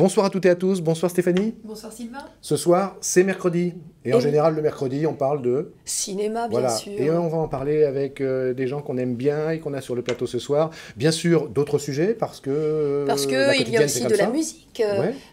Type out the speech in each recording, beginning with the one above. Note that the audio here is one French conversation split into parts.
Bonsoir à toutes et à tous, bonsoir Stéphanie. Bonsoir Sylvain. Ce soir, c'est mercredi. Et, en général, le mercredi, on parle de... Cinéma, bien sûr. Et on va en parler avec euh, des gens qu'on aime bien et qu'on a sur le plateau ce soir. Bien sûr, d'autres sujets, parce que... Parce qu'il y a aussi de la musique.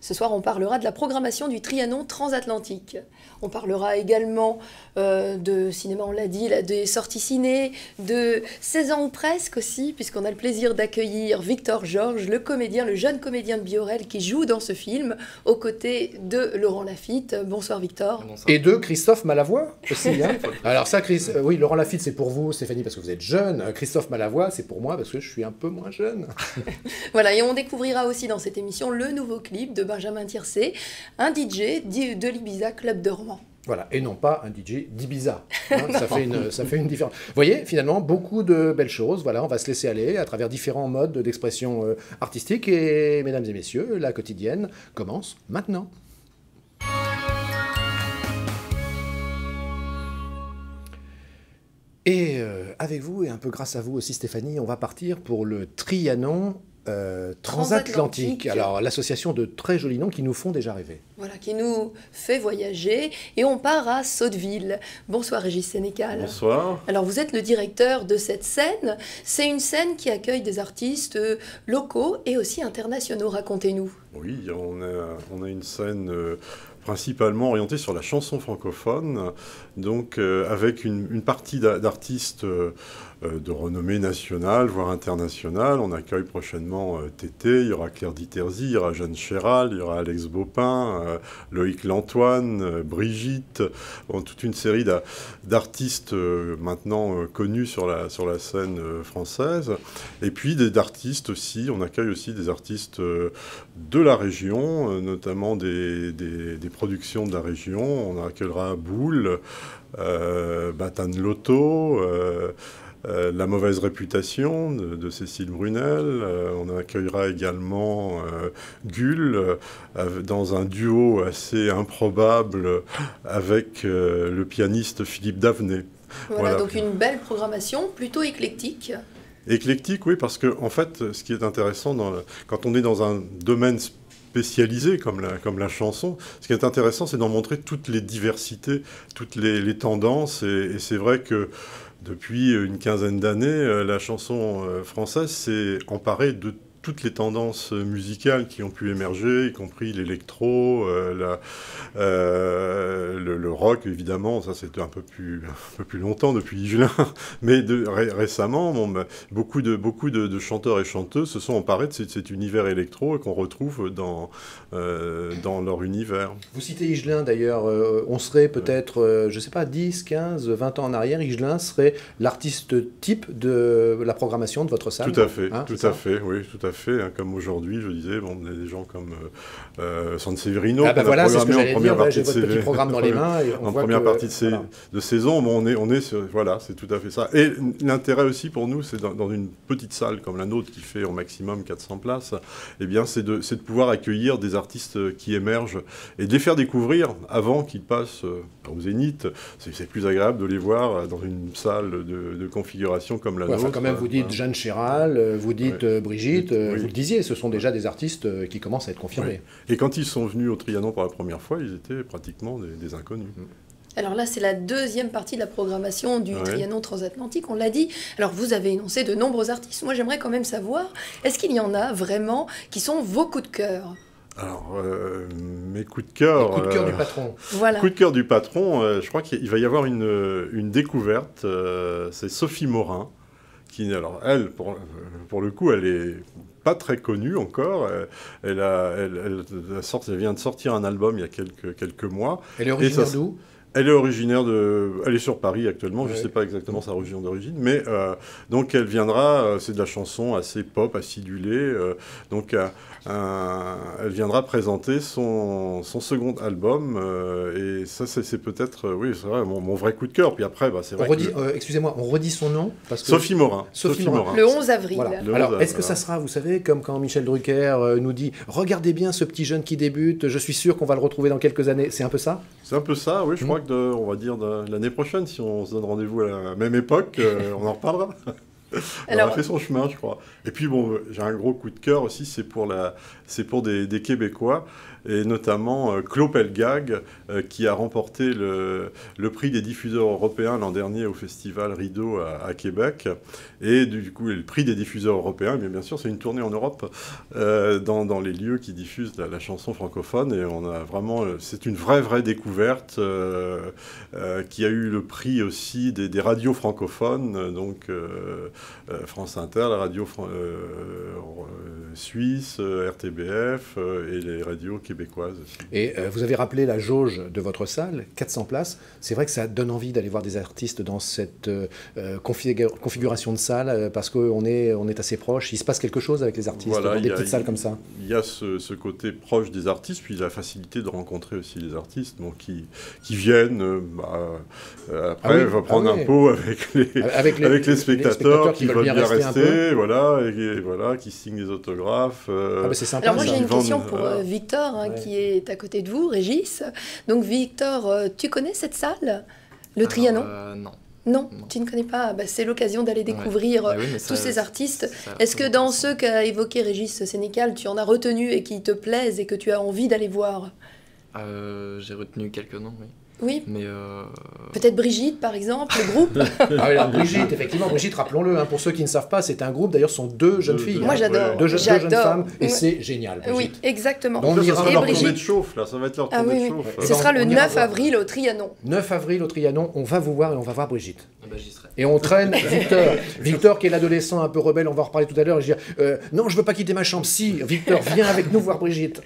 Ce soir, on parlera de la programmation du Trianon transatlantique. On parlera également euh, de cinéma, on l'a dit, des sorties ciné, de 16 ans ou presque aussi, puisqu'on a le plaisir d'accueillir Victor Georges, le comédien, le jeune comédien de Biorel qui joue dans ce film, aux côtés de Laurent Lafitte. Bonsoir Victor. Et de Christophe Malavoie aussi. Hein. Alors ça, Chris, euh, oui, Laurent Lafitte, c'est pour vous, Stéphanie, parce que vous êtes jeune. Euh, Christophe Malavoie, c'est pour moi, parce que je suis un peu moins jeune. voilà, et on découvrira aussi dans cette émission le nouveau clip de Benjamin Tiercé, un DJ de l'Ibiza Club de Rouen. Voilà, et non pas un DJ d'Ibiza. Hein, ça, fait une, ça fait une différence. Vous voyez, finalement, beaucoup de belles choses. Voilà, on va se laisser aller à travers différents modes d'expression euh, artistique. Et mesdames et messieurs, la quotidienne commence maintenant. Et euh, avec vous, et un peu grâce à vous aussi Stéphanie, on va partir pour le Trianon euh, transatlantique. Alors, l'association de très jolis noms qui nous font déjà rêver. Voilà, qui nous fait voyager. Et on part à Sotteville. Bonsoir, Régis Sénécal. Bonsoir. Alors, vous êtes le directeur de cette scène. C'est une scène qui accueille des artistes locaux et aussi internationaux. Racontez-nous. Oui, on a, on a une scène. Euh, principalement orientée sur la chanson francophone, donc euh, avec une, une partie d'artistes euh, de renommée nationale, voire internationale. On accueille prochainement euh, Tété, il y aura Claire Diterzi, il y aura Jeanne Chéral, il y aura Alex Bopin, euh, Loïc Lantoine, Brigitte, toute une série d'artistes maintenant connus sur la, scène française. Et puis d'artistes aussi, on accueille aussi des artistes de la région, notamment des, des, productions de la région. On accueillera Boule, euh, euh, la mauvaise réputation de, Cécile Brunel. Euh, on accueillera également euh, Gull dans un duo assez improbable avec le pianiste Philippe Davenet. Voilà, donc une belle programmation, plutôt éclectique. Éclectique, oui, parce que en fait, ce qui est intéressant dans quand on est dans un domaine spécialisé comme la, comme la chanson, ce qui est intéressant, c'est d'en montrer toutes les diversités, toutes les, tendances, et c'est vrai que depuis une quinzaine d'années, euh, la chanson euh, française s'est emparée de toutes les tendances musicales qui ont pu émerger, y compris l'électro, euh, euh, le, rock évidemment, ça c'était un peu plus un peu plus longtemps depuis Higelin, mais de, récemment, bon, bah, beaucoup de beaucoup de, chanteurs et chanteuses se sont emparés de cet, univers électro qu'on retrouve dans euh, dans leur univers. Vous citez Higelin d'ailleurs, on serait peut-être, je sais pas, 10, 15, 20 ans en arrière, Higelin serait l'artiste type de la programmation de votre salle. Tout à fait, hein, tout à fait, oui, tout à fait fait, hein, comme aujourd'hui, je disais, bon, on a des gens comme euh, euh San Severino, ah bah voilà, c'est ce que j'allais dire, ouais, j'ai votre petit programme dans les mains. Et on en première partie de, de, saison, bon, on est, on est sur, voilà, c'est tout à fait ça. Et l'intérêt aussi pour nous, c'est dans, une petite salle comme la nôtre qui fait au maximum 400 places, eh bien, c'est de, de pouvoir accueillir des artistes qui émergent et de les faire découvrir avant qu'ils passent euh, au Zénith. C'est plus agréable de les voir dans une salle de, configuration comme la nôtre. quand même, vous dites Jeanne Chéral, euh, vous dites Brigitte, vous le disiez, ce sont déjà des artistes euh, qui commencent à être confirmés. Et quand ils sont venus au Trianon pour la première fois, ils étaient pratiquement des, inconnus. Mm. Alors là, c'est la deuxième partie de la programmation du Trianon transatlantique, on l'a dit. Alors vous avez énoncé de nombreux artistes. Moi, j'aimerais quand même savoir, est-ce qu'il y en a vraiment qui sont vos coups de cœur? Alors, euh, mes coups de cœur. coups de cœur du euh, patron. Voilà. Coup de cœur du patron, je crois qu'il va y avoir une, une découverte. c'est Sophie Morin, qui, alors, elle, pour, pour, le coup, elle est pas très connue encore. Elle, a, elle, elle, vient de sortir un album il y a quelques, quelques mois. Elle est originaire d'où? Elle est originaire de. Elle est sur Paris actuellement, je ne sais pas exactement sa région d'origine, mais euh, donc elle viendra, euh, c'est de la chanson assez pop, acidulée. Euh, donc elle viendra présenter son, son second album, et ça c'est peut-être, oui, c'est vrai, mon, vrai coup de cœur. Puis après, bah, c'est vrai. Excusez-moi, on redit son nom parce que... Sophie Morin. Sophie, Morin. Le 11 avril. Alors, est-ce que ça sera, vous savez, comme quand Michel Drucker nous dit Regardez bien ce petit jeune qui débute, je suis sûr qu'on va le retrouver dans quelques années. C'est un peu ça? C'est un peu ça, oui, je mmh. crois que on va dire, l'année prochaine, si on se donne rendez-vous à la même époque, euh, on en reparlera. Alors... On a fait son chemin, je crois. Et puis bon, j'ai un gros coup de cœur aussi, c'est pour, la... pour des, des Québécois et notamment euh, Claude Pelgag, euh, qui a remporté le, prix des diffuseurs européens l'an dernier au festival Rideau à, Québec. Et du coup, le prix des diffuseurs européens, mais bien sûr, c'est une tournée en Europe euh, dans, les lieux qui diffusent la, chanson francophone. Et on a vraiment, c'est une vraie, vraie découverte qui a eu le prix aussi des, des radios francophones, donc France Inter, la radio suisse, RTBF et les radios québécoises et euh, vous avez rappelé la jauge de votre salle, 400 places. C'est vrai que ça donne envie d'aller voir des artistes dans cette euh, euh, configuration de salle parce qu'on est, on est assez proche. Il se passe quelque chose avec les artistes dans des petites salles comme ça. Il y a ce, côté proche des artistes, puis la facilité de rencontrer aussi les artistes donc qui, qui viennent. Bah, après, ah va prendre ah un pot avec les, avec les, spectateurs, qui, veulent bien rester, voilà, et, voilà, qui signent des autographes. Ah bah c'est sympa. Alors moi j'ai une question pour Victor. Hein, qui est à côté de vous, Régis. Donc Victor, euh, tu connais cette salle Le Trianon? euh, non. Non, tu ne connais pas. Bah, c'est l'occasion d'aller découvrir bah tous ces artistes. Est-ce que dans ceux qu'a évoqué Régis Sénécal, tu en as retenu et qui te plaisent et que tu as envie d'aller voir? Euh, J'ai retenu quelques noms, oui. Oui. Mais euh, Peut-être Brigitte, par exemple, le groupe. ah Brigitte, effectivement, Brigitte, rappelons-le, hein, pour ceux qui ne savent pas, c'est un groupe, d'ailleurs, ce sont deux jeunes filles. Moi, j'adore. Deux, jeunes femmes, et c'est génial. Oui, exactement. Donc, ça, va leur Brigitte... de chauffe, là, ça va être leur ah, oui, de chauffe. Ce sera le 9 avril au Trianon. 9 avril au Trianon, on va vous voir et on va voir Brigitte. Ah bah, serai. Et on traîne Victor. Victor, qui est l'adolescent un peu rebelle, on va en reparler tout à l'heure. Je dis euh, Non, je veux pas quitter ma chambre. Si, Victor, viens avec nous voir Brigitte.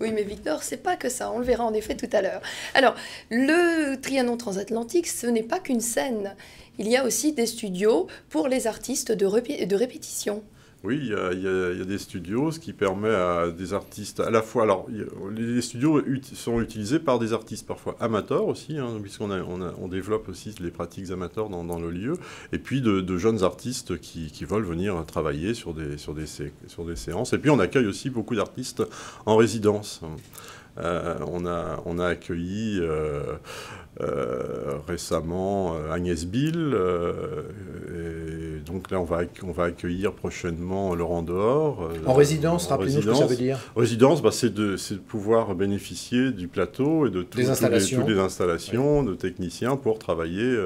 oui, mais Victor, c'est pas que ça. On le verra en effet tout à l'heure. Alors, le Trianon transatlantique, ce n'est pas qu'une scène. Il y a aussi des studios pour les artistes de, répétition. Oui, il y, a, des studios, ce qui permet à des artistes à la fois. Alors, les studios sont utilisés par des artistes parfois amateurs aussi, hein, puisqu'on on, développe aussi les pratiques amateurs dans, le lieu, et puis de, jeunes artistes qui, veulent venir travailler sur des séances. Et puis, on accueille aussi beaucoup d'artistes en résidence. Euh, on, a, on a accueilli euh, euh, récemment Agnès Bill. et donc là, on va, on va accueiller prochainement Laurent Dehors. en résidence, rappelez-nous ce que ça veut dire. Résidence, bah, c'est de, de, pouvoir bénéficier du plateau et de toutes les installations, de techniciens pour travailler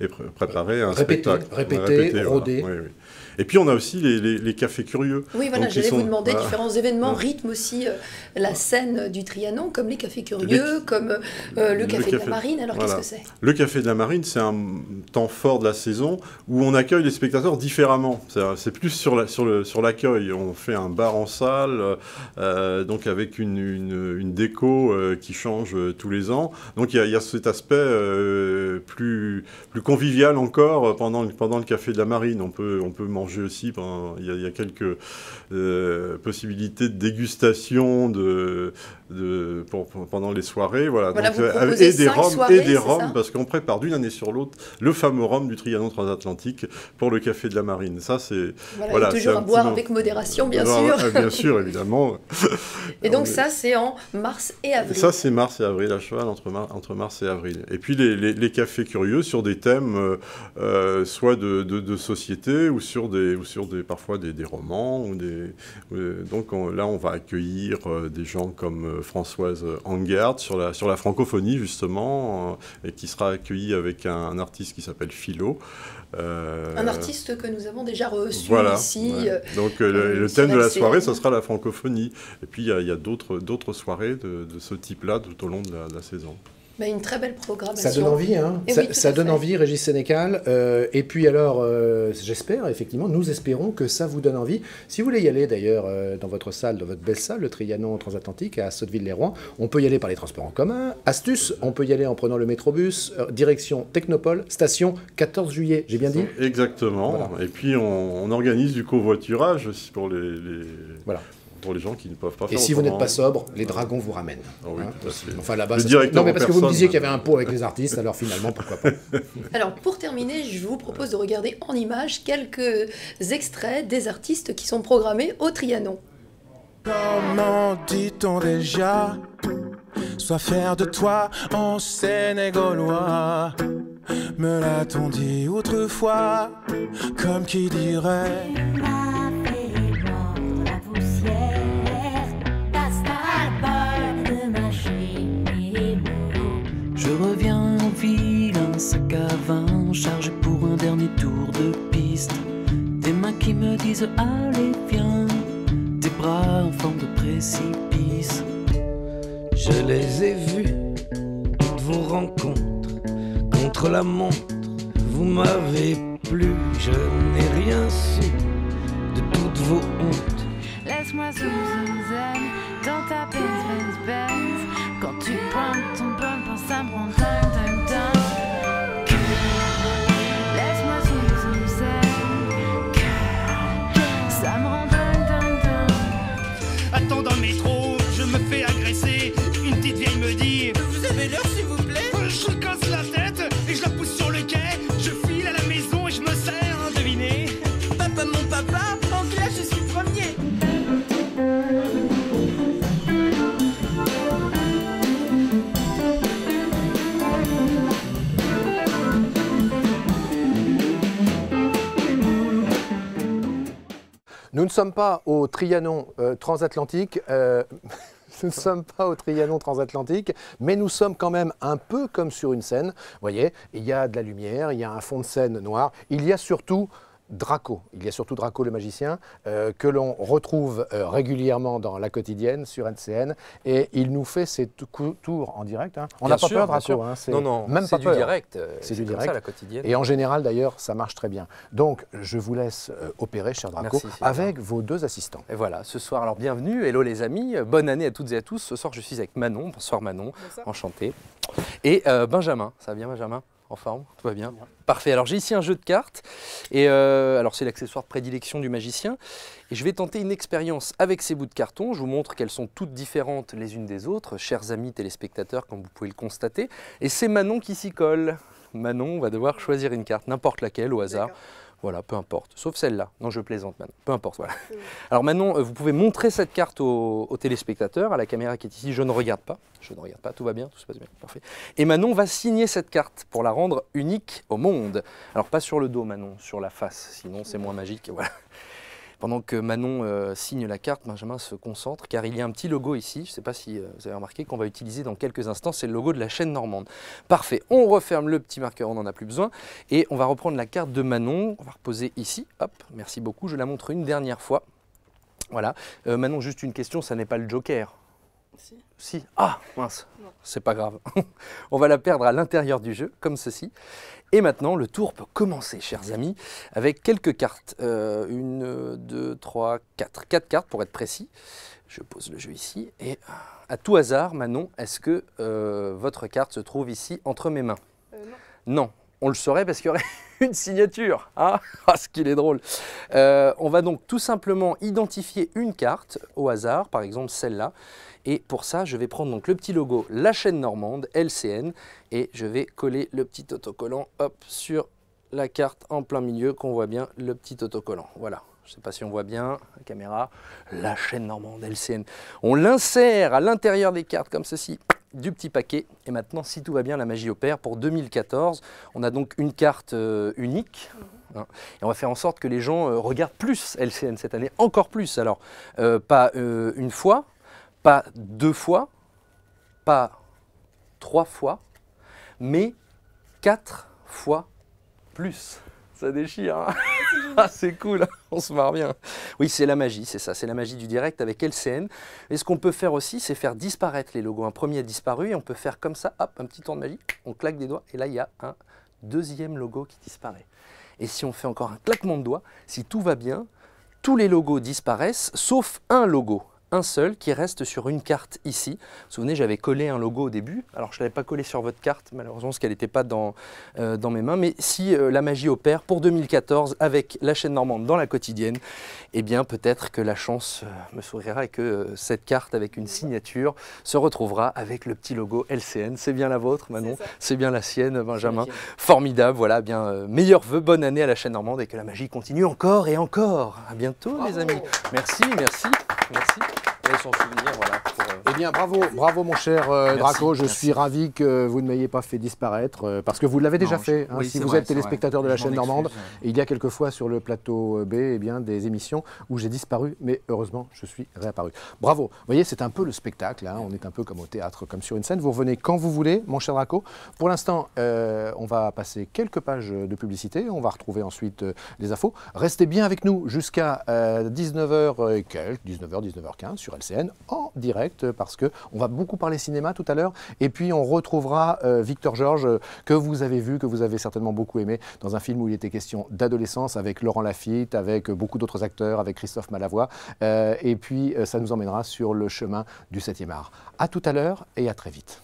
et préparer un spectacle. Répéter, rôder. Et puis on a aussi les, cafés curieux. Oui, voilà, j'allais vous demander différents événements rythment aussi euh, la scène du Trianon, comme les cafés curieux, comme euh, le, café de la Marine. Alors qu'est-ce que c'est? Le café de la Marine, c'est un temps fort de la saison où on accueille les spectateurs différemment. C'est plus sur l'accueil. La, sur le, sur on fait un bar en salle, euh, donc avec une, une, déco qui change tous les ans. Donc il y, a cet aspect plus, plus convivial encore pendant, pendant le café de la Marine. On peut, on peut manger aussi. Il y, a, quelques euh, possibilités de dégustation de, de, pour, pendant les soirées. Voilà. Euh, et des rhums, et des rhums parce qu'on prépare d'une année sur l'autre le fameux rhum du Trianon transatlantique pour le café de la Marine. Ça, c'est voilà, toujours à boire avec modération, bien sûr. Euh, bien sûr, évidemment. et donc ça, c'est en mars et avril. Ça, c'est mars et avril à cheval entre, entre mars et avril. Et puis les, les, cafés curieux sur des thèmes soit de, de, de, société ou sur des ou sur des parfois des, des romans ou des donc là on va accueillir des gens comme Françoise Angard sur la, sur la francophonie, justement, euh, et qui sera accueillie avec un, artiste qui s'appelle Philo. Euh, un artiste que nous avons déjà reçu ici. Euh, Donc le, thème de la soirée, ce sera la francophonie. Et puis il y a, d'autres soirées de, ce type-là tout au long de la saison une très belle programmation. Ça donne envie, hein Ça, donne envie, Régis Sénécal. Euh, et puis alors, euh, j'espère, effectivement, nous espérons que ça vous donne envie. Si vous voulez y aller, d'ailleurs, euh, dans votre salle, dans votre belle salle, le Trianon transatlantique à Sotteville-les-Rouen, on peut y aller par les transports en commun. Astuce, on peut y aller en prenant le métrobus, direction Technopole, station 14 juillet, j'ai bien dit Exactement. Et puis, on, organise du covoiturage aussi pour les... les... Voilà pour les gens qui ne peuvent pas faire Et si vous n'êtes pas sobre, les dragons vous ramènent. Ah oui, hein enfin là-bas, non mais parce que vous me disiez qu'il y avait un pot avec les artistes, alors finalement pourquoi pas. alors pour terminer, je vous propose de regarder en images quelques extraits des artistes qui sont programmés au Trianon. Comment dit-on déjà? Sois fier de toi, en Sénégalois. Me l'a-t-on dit autrefois, comme qui dirait? De piste. Des mains qui me disent allez viens, des bras en forme de précipice. Je les ai vus, toutes vos rencontres contre la montre. Vous m'avez plu, je n'ai rien su de toutes vos hontes. Laisse-moi zen dans ta Benz Benz Benz. Quand tu pointes ton bon pense ça me rend dingue dingue Nous ne sommes pas au Trianon euh, transatlantique. euh, transatlantique, mais nous sommes quand même un peu comme sur une scène. Vous voyez, il y a de la lumière, il y a un fond de scène noir. Il y a surtout Draco. Il y a surtout Draco le magicien, euh, que l'on retrouve euh, régulièrement dans la quotidienne sur NCN. Et il nous fait ses tours en direct. hein. On n'a pas peur, Draco. hein, c'est Non, non, même c'est pas du peur. direct, euh, C'est c'est du comme ça, direct. la quotidienne. Et en général, d'ailleurs, ça marche très bien. Donc, je vous laisse euh, opérer, cher Draco, Merci, avec vos deux assistants. Et voilà, ce soir, alors bienvenue, hello les amis, bonne année à toutes et à tous. Ce soir, je suis avec Manon. Bonsoir Manon, enchanté. Et euh, Benjamin, ça va bien Benjamin? En forme Tout va bien Parfait, alors j'ai ici un jeu de cartes. Et euh, alors c'est l'accessoire prédilection du magicien. Et je vais tenter une expérience avec ces bouts de carton. Je vous montre qu'elles sont toutes différentes les unes des autres, chers amis téléspectateurs, comme vous pouvez le constater. Et c'est Manon qui s'y colle. Manon va devoir choisir une carte, n'importe laquelle au hasard. Voilà, peu importe. Sauf celle-là. Non, je plaisante, Manon. Peu importe, voilà. Alors Manon, euh, vous pouvez montrer cette carte aux, aux téléspectateurs, à la caméra qui est ici. Je ne regarde pas. Je ne regarde pas. Tout va bien, tout se passe bien. Parfait. Et Manon va signer cette carte pour la rendre unique au monde. Alors pas sur le dos, Manon, sur la face. Sinon, c'est moins magique. Voilà. Pendant que Manon euh, signe la carte, Benjamin se concentre car il y a un petit logo ici, je ne sais pas si euh, vous avez remarqué, qu'on va utiliser dans quelques instants, c'est le logo de la chaîne normande. Parfait, on referme le petit marqueur, on n'en a plus besoin, et on va reprendre la carte de Manon, on va reposer ici, hop, merci beaucoup, je la montre une dernière fois. Voilà, Euh, Manon, juste une question, ça n'est pas le joker Si. Si, ah mince, c'est pas grave. on va la perdre à l'intérieur du jeu, comme ceci. Et maintenant, le tour peut commencer, chers amis, avec quelques cartes. Euh, une, deux, trois, quatre. Quatre cartes pour être précis. Je pose le jeu ici. Et euh, à tout hasard, Manon, est-ce que euh, votre carte se trouve ici entre mes mains? Non. On le saurait parce qu'il y aurait une signature. Ah, Ah, ce qu'il est drôle. Euh, on va donc tout simplement identifier une carte au hasard, par exemple celle-là. Et pour ça, je vais prendre donc le petit logo La chaîne normande, LCN, et je vais coller le petit autocollant hop, sur la carte en plein milieu, qu'on voit bien le petit autocollant. Voilà. Je ne sais pas si on voit bien, la caméra, la chaîne normande LCN. On l'insère à l'intérieur des cartes comme ceci, du petit paquet. Et maintenant, si tout va bien, la magie opère. Pour 2014, on a donc une carte euh, unique. hein. et on va faire en sorte que les gens euh, regardent plus LCN cette année, encore plus. Alors, euh, pas une fois, pas deux fois, pas trois fois, mais quatre fois plus. Ça déchire. hein c'est cool, on se marre bien. Oui, c'est la magie, c'est ça, c'est la magie du direct avec LCN. Et ce qu'on peut faire aussi, c'est faire disparaître les logos. Un premier a disparu et on peut faire comme ça, hop, un petit tour de magie, on claque des doigts et là, il y a un deuxième logo qui disparaît. Et si on fait encore un claquement de doigts, si tout va bien, tous les logos disparaissent, sauf un logo, un seul qui reste sur une carte ici. Vous vous souvenez, j'avais collé un logo au début. Alors, je ne l'avais pas collé sur votre carte, malheureusement, parce qu'elle n'était pas dans, euh, dans mes mains. Mais si euh, la magie opère pour 2014 avec la chaîne normande dans la quotidienne, eh bien, peut-être que la chance euh, me sourira et que cette carte avec une signature se retrouvera avec le petit logo LCN. C'est bien la vôtre, Manon C'est bien la sienne, Benjamin. Formidable, voilà, bien, meilleurs vœux, bonne année à la chaîne normande et que la magie continue encore et encore. À bientôt, les amis. Merci, merci, merci. Son souvenir, voilà. Eh bien, bravo, bravo mon cher Draco. Je suis ravi que vous ne m'ayez pas fait disparaître, parce que vous l'avez déjà fait. Hein, si vous êtes téléspectateur de la chaîne normande, il y a quelquefois sur le plateau B eh bien, des émissions où j'ai disparu, mais heureusement, je suis réapparu. Bravo. Vous voyez, c'est un peu le spectacle. Hein. On est un peu comme au théâtre, comme sur une scène. Vous revenez quand vous voulez, mon cher Draco. Pour l'instant, on va passer quelques pages de publicité. On va retrouver ensuite les infos. Restez bien avec nous jusqu'à 19h et quelques, 19h, 19h15 sur En direct parce que on va beaucoup parler cinéma tout à l'heure. Et puis on retrouvera euh, Victor Georges euh, que vous avez vu, que vous avez certainement beaucoup aimé dans un film où il était question d'adolescence avec Laurent Lafitte, avec beaucoup d'autres acteurs, avec Christophe Malavoie. Euh, et puis ça nous emmènera sur le chemin du 7e art. À tout à l'heure et à très vite.